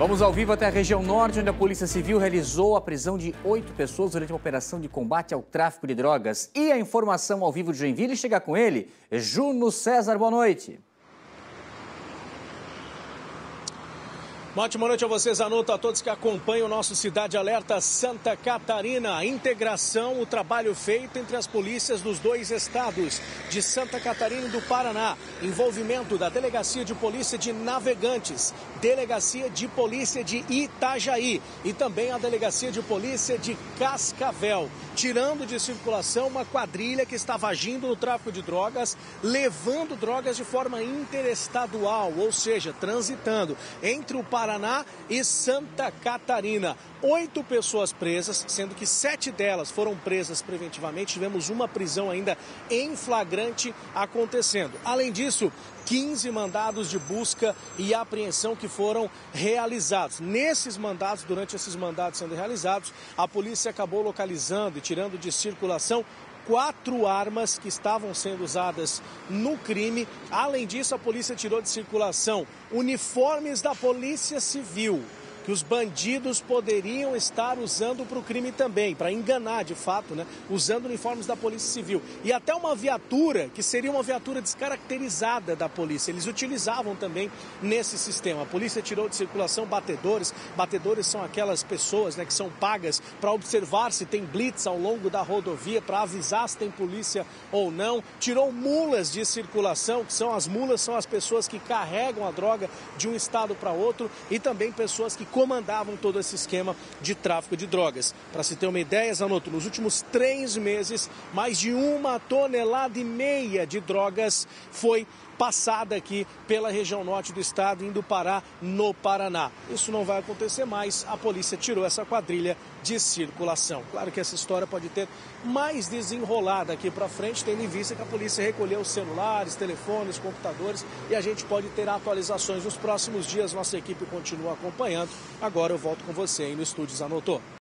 Vamos ao vivo até a região norte, onde a Polícia Civil realizou a prisão de oito pessoas durante uma operação de combate ao tráfico de drogas. E a informação ao vivo de Joinville chega com ele, Juno César. Boa noite. Uma ótima noite a vocês, anoto a todos que acompanham o nosso Cidade Alerta Santa Catarina. A integração, o trabalho feito entre as polícias dos dois estados, de Santa Catarina e do Paraná. Envolvimento da Delegacia de Polícia de Navegantes, Delegacia de Polícia de Itajaí e também a Delegacia de Polícia de Cascavel. Tirando de circulação uma quadrilha que estava agindo no tráfico de drogas, levando drogas de forma interestadual, ou seja, transitando entre o Paraná Paraná e Santa Catarina. Oito pessoas presas, sendo que sete delas foram presas preventivamente. Tivemos uma prisão ainda em flagrante acontecendo. Além disso, 15 mandados de busca e apreensão que foram realizados. Nesses mandados, durante esses mandados sendo realizados, a polícia acabou localizando e tirando de circulação quatro armas que estavam sendo usadas no crime. Além disso, a polícia tirou de circulação uniformes da Polícia Civil, que os bandidos poderiam estar usando para o crime também, para enganar de fato, né? usando uniformes da Polícia Civil. E até uma viatura, que seria uma viatura descaracterizada da polícia. Eles utilizavam também nesse sistema. A polícia tirou de circulação batedores. Batedores são aquelas pessoas né, que são pagas para observar se tem blitz ao longo da rodovia, para avisar se tem polícia ou não. Tirou mulas de circulação, que são as mulas, são as pessoas que carregam a droga de um estado para outro e também pessoas que comandavam todo esse esquema de tráfico de drogas. Para se ter uma ideia, Zanotto, nos últimos três meses, mais de uma tonelada e meia de drogas foi passada aqui pela região norte do estado, indo parar no Paraná. Isso não vai acontecer mais, a polícia tirou essa quadrilha de circulação. Claro que essa história pode ter mais desenrolada aqui para frente, tendo em vista que a polícia recolheu celulares, telefones, computadores e a gente pode ter atualizações nos próximos dias. Nossa equipe continua acompanhando. Agora eu volto com você aí no Estúdios Anotou.